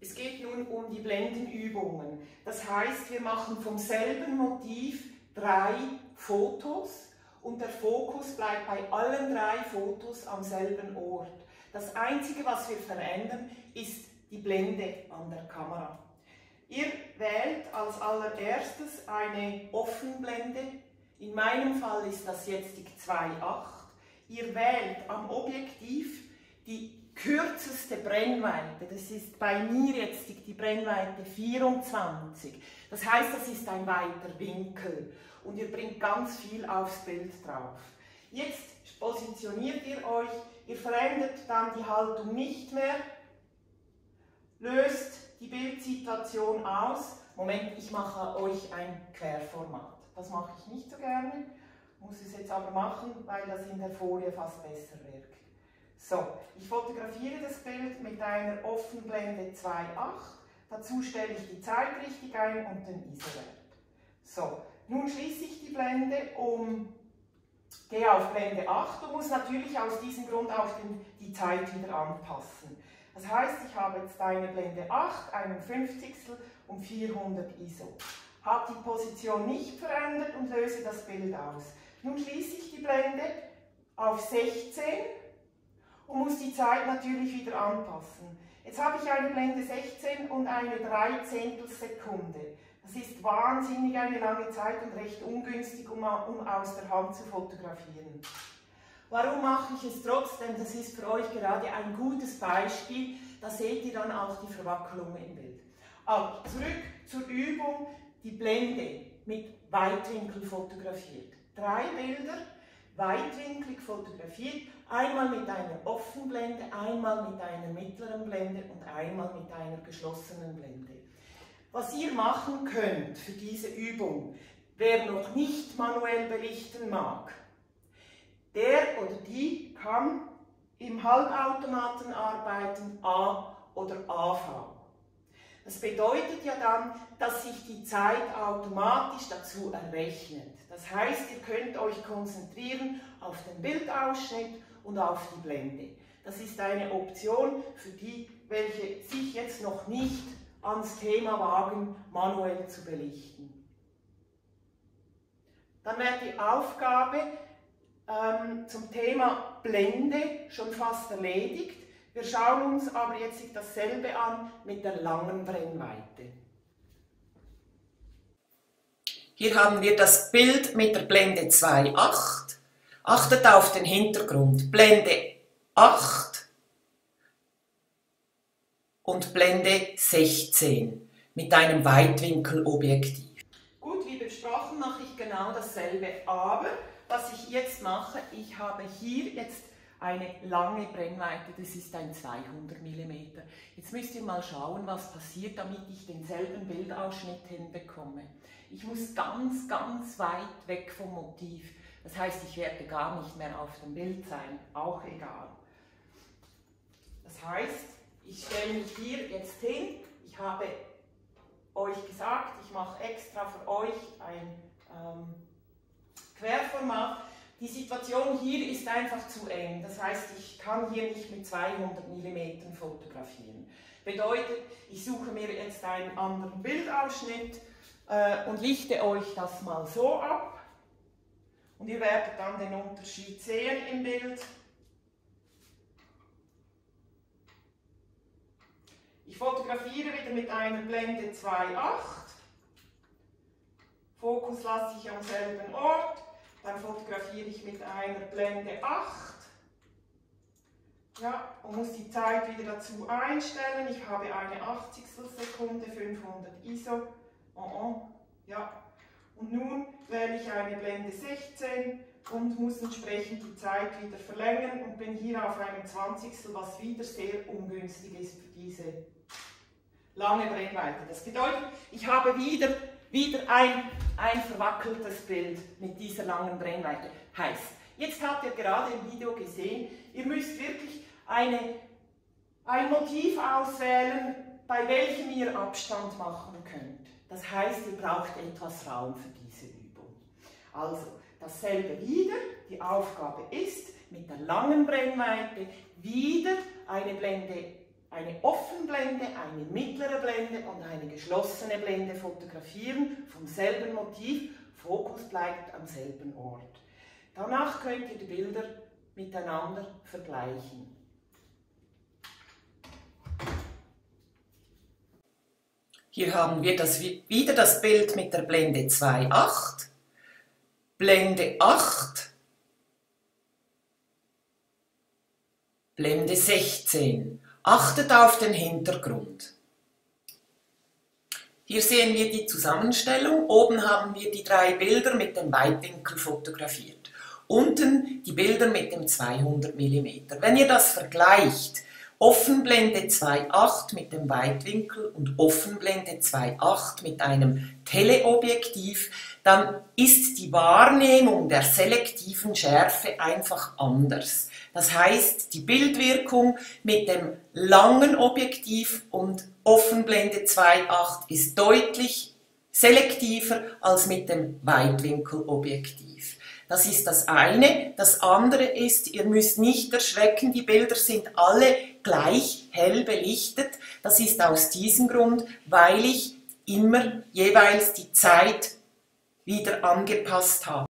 Es geht nun um die Blendenübungen. Das heißt, wir machen vom selben Motiv drei Fotos und der Fokus bleibt bei allen drei Fotos am selben Ort. Das Einzige, was wir verändern, ist die Blende an der Kamera. Ihr wählt als allererstes eine Offenblende. In meinem Fall ist das jetzt die 2.8. Ihr wählt am Objektiv die kürzeste Brennweite. Das ist bei mir jetzt die Brennweite 24. Das heißt, das ist ein weiter Winkel und ihr bringt ganz viel aufs Bild drauf. Jetzt positioniert ihr euch, ihr verändert dann die Haltung nicht mehr, löst die Bildsituation aus. Moment, ich mache euch ein Querformat. Das mache ich nicht so gerne, muss es jetzt aber machen, weil das in der Folie fast besser wirkt. So, ich fotografiere das Bild mit einer Offenblende 2.8. Dazu stelle ich die Zeit richtig ein und den ISO-Wert. So, nun schließe ich die Blende um, gehe auf Blende 8 und muss natürlich aus diesem Grund auch den, die Zeit wieder anpassen. Das heißt, ich habe jetzt eine Blende 8, einen 50 um 400 ISO. Habe die Position nicht verändert und löse das Bild aus. Nun schließe ich die Blende auf 16 und muss die Zeit natürlich wieder anpassen. Jetzt habe ich eine Blende 16 und eine 13 Sekunde. Das ist wahnsinnig eine lange Zeit und recht ungünstig, um, um aus der Hand zu fotografieren. Warum mache ich es trotzdem? Das ist für euch gerade ein gutes Beispiel. Da seht ihr dann auch die Verwackelung im Bild. Aber zurück zur Übung, die Blende mit Weitwinkel fotografiert. Drei Bilder, weitwinklig fotografiert, einmal mit einer offenen Blende, einmal mit einer mittleren Blende und einmal mit einer geschlossenen Blende. Was ihr machen könnt für diese Übung, wer noch nicht manuell belichten mag, der oder die kann im Halbautomaten arbeiten A oder AV. Das bedeutet ja dann, dass sich die Zeit automatisch dazu errechnet. Das heißt, ihr könnt euch konzentrieren auf den Bildausschnitt und auf die Blende. Das ist eine Option für die, welche sich jetzt noch nicht ans Thema wagen, manuell zu belichten. Dann wäre die Aufgabe, ähm, zum Thema Blende schon fast erledigt. Wir schauen uns aber jetzt dasselbe an mit der langen Brennweite. Hier haben wir das Bild mit der Blende 2.8. Achtet auf den Hintergrund. Blende 8 und Blende 16 mit einem Weitwinkelobjektiv. Gut, wie besprochen mache ich genau dasselbe, aber was ich jetzt mache, ich habe hier jetzt eine lange Brennweite, das ist ein 200 mm. Jetzt müsst ihr mal schauen, was passiert, damit ich denselben Bildausschnitt hinbekomme. Ich muss ganz, ganz weit weg vom Motiv. Das heißt, ich werde gar nicht mehr auf dem Bild sein, auch egal. Das heißt, ich stelle mich hier jetzt hin, ich habe euch gesagt, ich mache extra für euch ein ähm, Querformat. Die Situation hier ist einfach zu eng. Das heißt, ich kann hier nicht mit 200 mm fotografieren. Bedeutet, ich suche mir jetzt einen anderen Bildausschnitt äh, und lichte euch das mal so ab. Und ihr werdet dann den Unterschied sehen im Bild. Ich fotografiere wieder mit einer Blende 2.8. Fokus lasse ich am selben Ort. Dann fotografiere ich mit einer Blende 8. Ja, und muss die Zeit wieder dazu einstellen. Ich habe eine 80 Sekunde, 500 ISO. Oh, oh. Ja. Und nun wähle ich eine Blende 16 und muss entsprechend die Zeit wieder verlängern und bin hier auf einem 20. was wieder sehr ungünstig ist für diese lange Brennweite. Das bedeutet, ich habe wieder wieder ein, ein verwackeltes Bild mit dieser langen Brennweite. Heißt, jetzt habt ihr gerade im Video gesehen, ihr müsst wirklich eine, ein Motiv auswählen, bei welchem ihr Abstand machen könnt. Das heißt, ihr braucht etwas Raum für diese Übung. Also, dasselbe wieder, die Aufgabe ist, mit der langen Brennweite wieder eine Blende eine Offenblende, eine mittlere Blende und eine geschlossene Blende fotografieren vom selben Motiv. Fokus bleibt am selben Ort. Danach könnt ihr die Bilder miteinander vergleichen. Hier haben wir das, wieder das Bild mit der Blende 2.8, Blende 8, Blende 16. Achtet auf den Hintergrund. Hier sehen wir die Zusammenstellung. Oben haben wir die drei Bilder mit dem Weitwinkel fotografiert. Unten die Bilder mit dem 200 mm. Wenn ihr das vergleicht, Offenblende 2.8 mit dem Weitwinkel und Offenblende 2.8 mit einem Teleobjektiv, dann ist die Wahrnehmung der selektiven Schärfe einfach anders. Das heißt, die Bildwirkung mit dem langen Objektiv und Offenblende 2.8 ist deutlich selektiver als mit dem Weitwinkelobjektiv. Das ist das eine. Das andere ist, ihr müsst nicht erschrecken, die Bilder sind alle gleich hell belichtet. Das ist aus diesem Grund, weil ich immer jeweils die Zeit wieder angepasst habe.